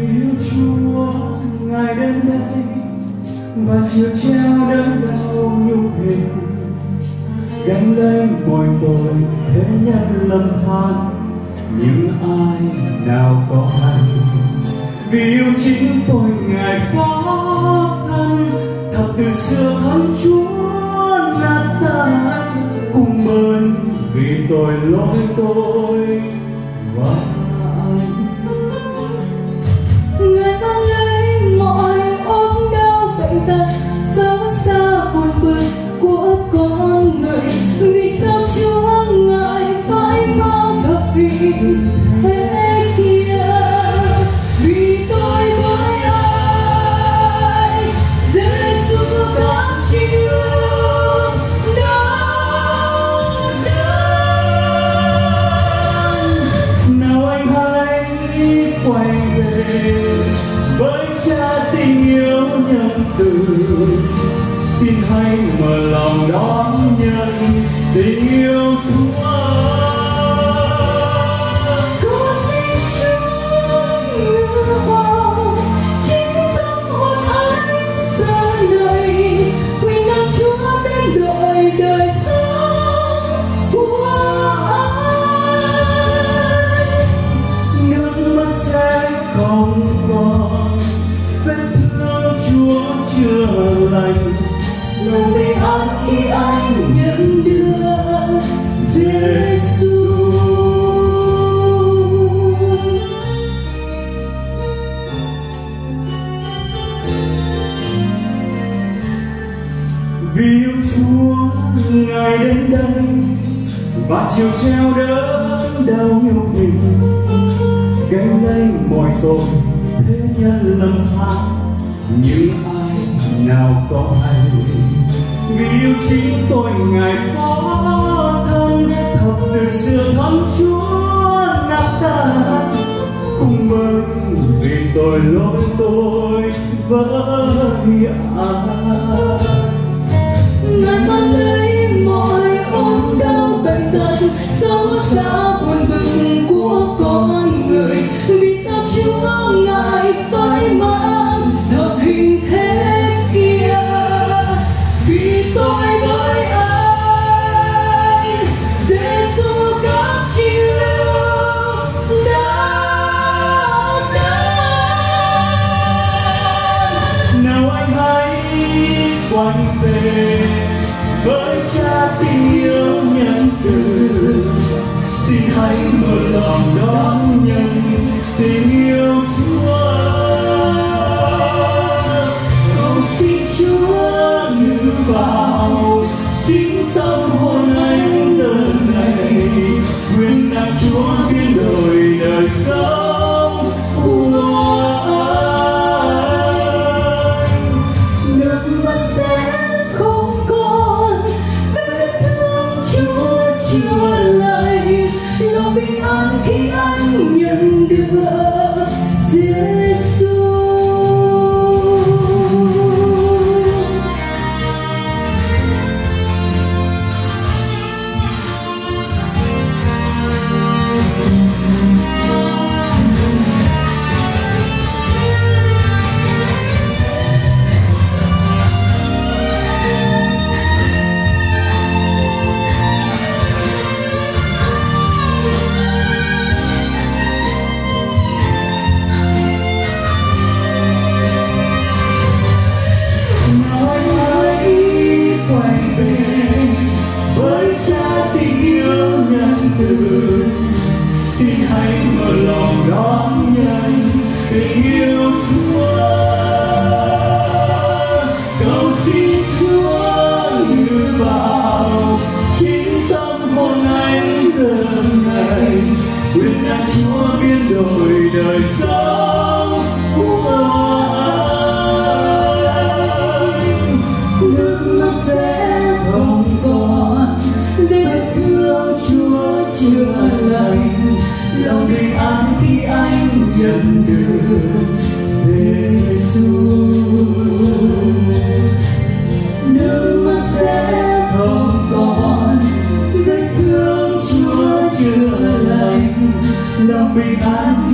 yêu Chúa, ngài đến đây, và chưa treo đớn đau nhục hình. Gánh lấy mọi tội thế nhân lầm than nhưng ai nào có hay vì yêu chính tôi, ngài khó thân, thật từ xưa thánh Chúa là ta cùng ơn vì tội lỗi tôi, và ngài đến đây, và chiều treo đỡ đau nhục mình gánh lấy mọi tội, thế nhân lầm than. Nhưng ai nào có hay, vì yêu chính tôi ngài có thân. Thật từ xưa thắm chúa nắp ta. Cùng với vì tội lỗi tôi với ai. Ngài mang lấy mọi ốm đau bệnh tật xấu xa buồn bực của con người. Vì sao chúa ngài phải mang thập hình thế kia? Vì tôi với anh Giêsu đã chiêu đau đớn nào anh hãy quay về với cha tình yêu nhân từ, xin hãy mở lòng đón nhận tình yêu chúa. Cầu xin chúa ngự vào chính tâm hồn anh giờ này. Quyền năng chúa chưa lành lòng bình an khi anh nhận được Giêsu nước mắt sẽ không còn vết thương chúa chưa lành lòng bình an